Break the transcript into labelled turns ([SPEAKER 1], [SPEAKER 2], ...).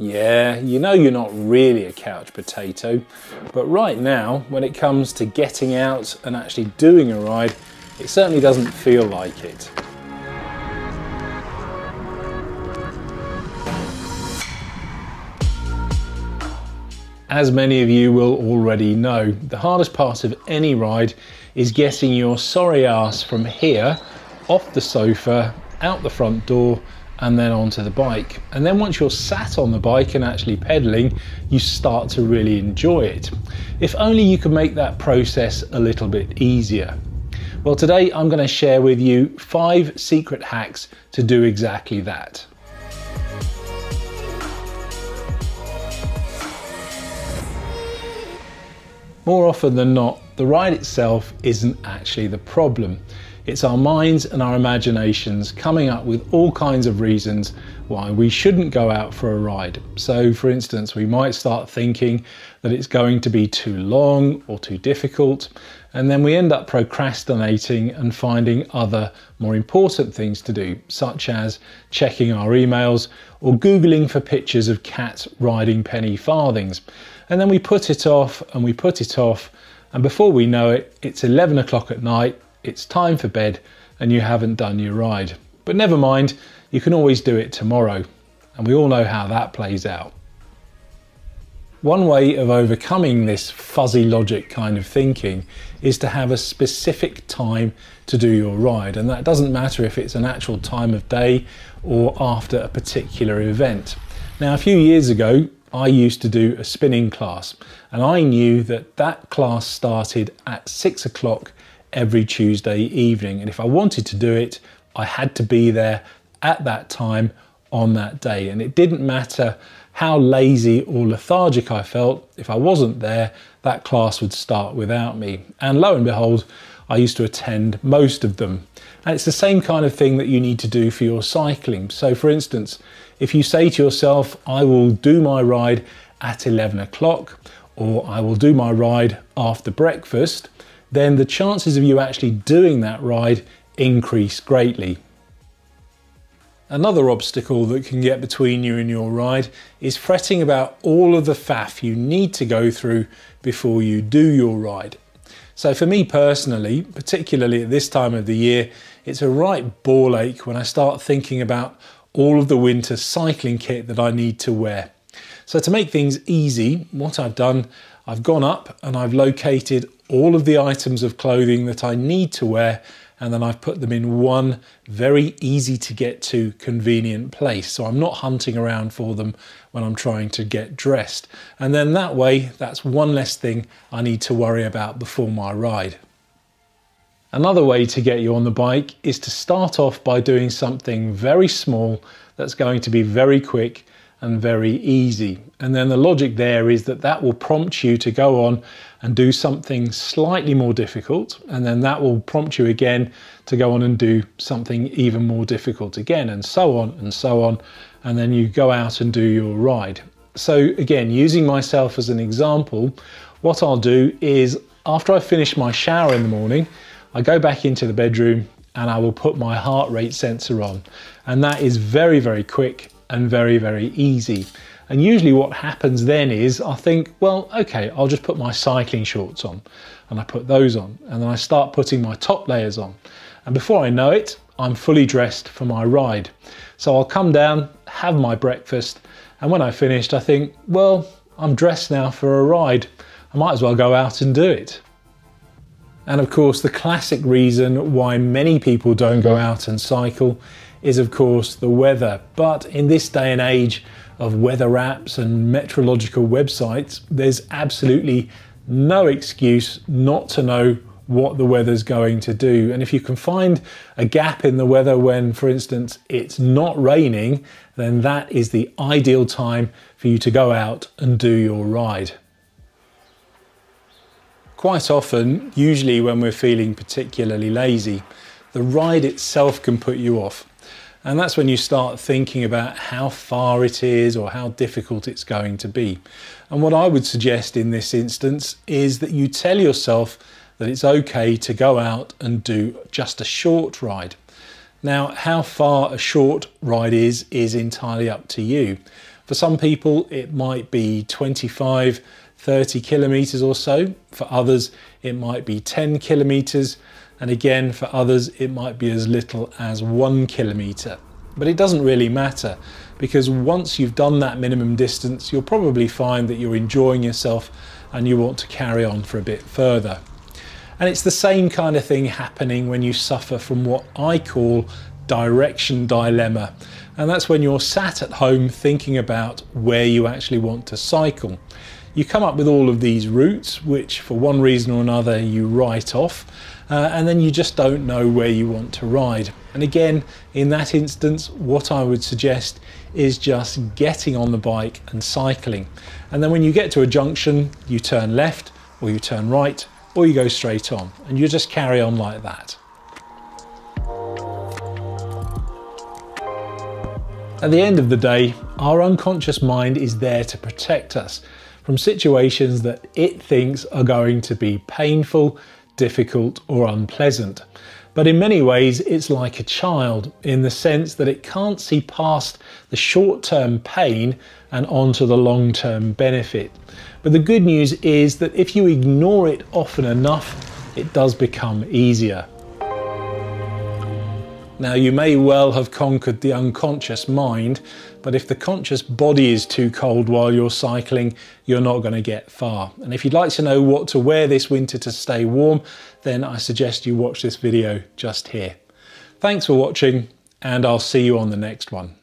[SPEAKER 1] Yeah, you know you're not really a couch potato, but right now, when it comes to getting out and actually doing a ride, it certainly doesn't feel like it. As many of you will already know, the hardest part of any ride is getting your sorry ass from here, off the sofa, out the front door, and then onto the bike. And then once you're sat on the bike and actually pedaling, you start to really enjoy it. If only you could make that process a little bit easier. Well, today I'm going to share with you five secret hacks to do exactly that. More often than not, the ride itself isn't actually the problem. It's our minds and our imaginations coming up with all kinds of reasons why we shouldn't go out for a ride. So, for instance, we might start thinking that it's going to be too long or too difficult, and then we end up procrastinating and finding other more important things to do, such as checking our emails or Googling for pictures of cats riding penny farthings. And then we put it off and we put it off, and before we know it, it's 11 o'clock at night, it's time for bed, and you haven't done your ride. But never mind, you can always do it tomorrow, and we all know how that plays out. One way of overcoming this fuzzy logic kind of thinking is to have a specific time to do your ride, and that doesn't matter if it's an actual time of day or after a particular event. Now, a few years ago, I used to do a spinning class, and I knew that that class started at six o'clock every Tuesday evening. And if I wanted to do it, I had to be there at that time on that day. And it didn't matter how lazy or lethargic I felt, if I wasn't there, that class would start without me. And lo and behold, I used to attend most of them. And it's the same kind of thing that you need to do for your cycling. So, for instance, if you say to yourself, I will do my ride at 11 o'clock, or I will do my ride after breakfast, then the chances of you actually doing that ride increase greatly. Another obstacle that can get between you and your ride is fretting about all of the faff you need to go through before you do your ride. So for me personally, particularly at this time of the year, it's a right ball ache when I start thinking about all of the winter cycling kit that I need to wear. So to make things easy, what I've done, I've gone up and I've located all of the items of clothing that I need to wear and then I've put them in one very easy to get to convenient place. So I'm not hunting around for them when I'm trying to get dressed. And then that way, that's one less thing I need to worry about before my ride. Another way to get you on the bike is to start off by doing something very small that's going to be very quick and very easy. And then the logic there is that that will prompt you to go on and do something slightly more difficult. And then that will prompt you again to go on and do something even more difficult again, and so on and so on. And then you go out and do your ride. So, again, using myself as an example, what I'll do is after I finish my shower in the morning, I go back into the bedroom and I will put my heart rate sensor on. And that is very, very quick and very, very easy. And usually what happens then is I think, well, okay, I'll just put my cycling shorts on. And I put those on. And then I start putting my top layers on. And before I know it, I'm fully dressed for my ride. So I'll come down, have my breakfast, and when I finished, I think, well, I'm dressed now for a ride. I might as well go out and do it. And of course, the classic reason why many people don't go out and cycle is of course the weather. But in this day and age of weather apps and meteorological websites, there's absolutely no excuse not to know what the weather's going to do. And if you can find a gap in the weather when, for instance, it's not raining, then that is the ideal time for you to go out and do your ride. Quite often, usually when we're feeling particularly lazy, the ride itself can put you off. And that's when you start thinking about how far it is or how difficult it's going to be. And what I would suggest in this instance is that you tell yourself that it's okay to go out and do just a short ride. Now, how far a short ride is, is entirely up to you. For some people, it might be 25, 30 kilometers or so. For others, it might be 10 kilometers. And again, for others, it might be as little as one kilometer. But it doesn't really matter because once you've done that minimum distance, you'll probably find that you're enjoying yourself and you want to carry on for a bit further. And it's the same kind of thing happening when you suffer from what I call direction dilemma. And that's when you're sat at home thinking about where you actually want to cycle. You come up with all of these routes, which for one reason or another you write off, uh, and then you just don't know where you want to ride. And again, in that instance, what I would suggest is just getting on the bike and cycling. And then when you get to a junction, you turn left or you turn right or you go straight on and you just carry on like that. At the end of the day, our unconscious mind is there to protect us from situations that it thinks are going to be painful, difficult, or unpleasant. But in many ways, it's like a child in the sense that it can't see past the short term pain and onto the long term benefit. But the good news is that if you ignore it often enough, it does become easier. Now, you may well have conquered the unconscious mind, but if the conscious body is too cold while you're cycling, you're not going to get far. And if you'd like to know what to wear this winter to stay warm, then I suggest you watch this video just here. Thanks for watching, and I'll see you on the next one.